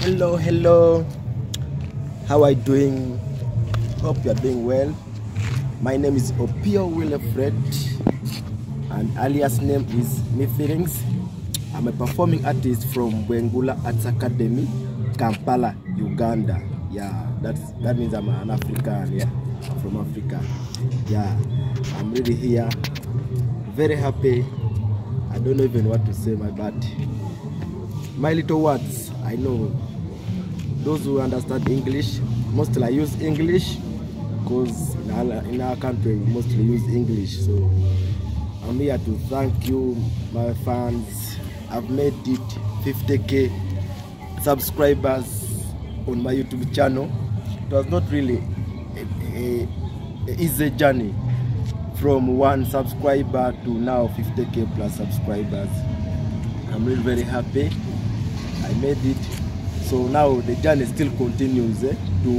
Hello, hello. How are you doing? Hope you are doing well. My name is Opio Willifred, and alias name is Me Feelingz. I'm a performing artist from Bwengula Arts Academy, Kampala, Uganda. Yeah, that's that means I'm an African. Yeah, from Africa. Yeah, I'm really here. Very happy. I don't even know what to say, my bad. My little words, I know those who understand English, mostly use English because in our, in our country we mostly use English. So I'm here to thank you, my fans. I've made it 50k subscribers on my YouTube channel. It was not really a, a, a easy journey from one subscriber to now 50k plus subscribers. I'm really very happy. I made it. So now the journey still continues eh, to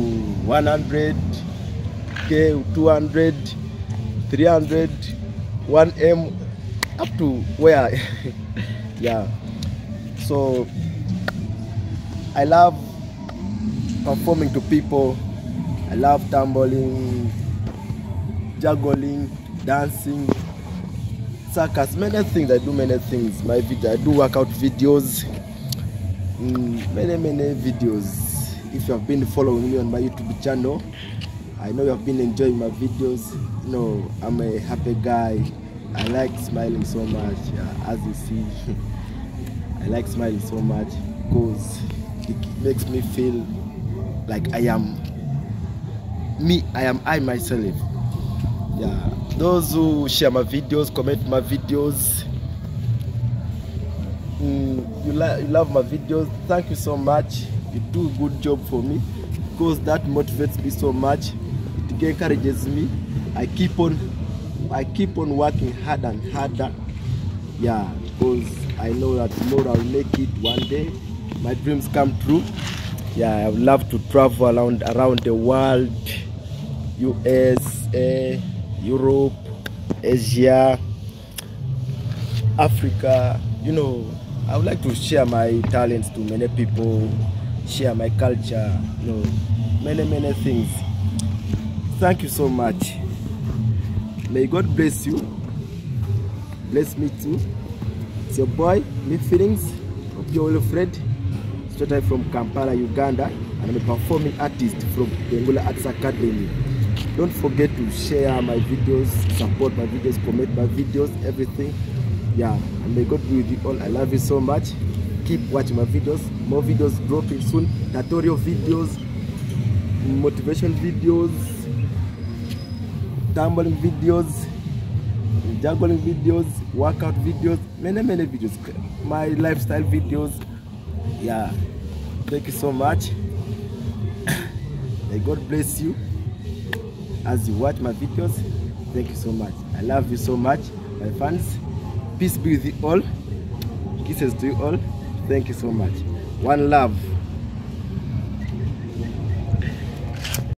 100k, 200, 300, 1m, up to where? yeah. So I love performing to people. I love tumbling, juggling, dancing, circus, many things. I do many things. My video, I do workout videos, Mm, many many videos. If you have been following me on my YouTube channel, I know you have been enjoying my videos. You know, I'm a happy guy. I like smiling so much. As you see, I like smiling so much because it makes me feel like I am me. I am I myself. Yeah, those who share my videos, comment my videos. Mm, you, love my videos. Thank you so much. You do a good job for me because that motivates me so much. It encourages me. I keep on, I keep on working hard and harder. Yeah, because I know that tomorrow I'll make it one day. My dreams come true. Yeah, I would love to travel around around the world, USA, Europe, Asia, Africa. You know, I would like to share my talents to many people, share my culture, you know, many, many things. Thank you so much. May God bless you. Bless me too. It's your boy, Me Feelingz, Opio friend, straight out from Kampala, Uganda, and I'm a performing artist from Bengula Arts Academy. Don't forget to share my videos, support my videos, comment my videos, everything. Yeah, and may God be with you all. I love you so much. Keep watching my videos. More videos dropping soon. Tutorial videos, motivation videos, tumbling videos, juggling videos, workout videos, many many videos. My lifestyle videos. Yeah. Thank you so much. May God bless you as you watch my videos. Thank you so much. I love you so much, my fans. Peace be with you all. Kisses to you all. Thank you so much. One love.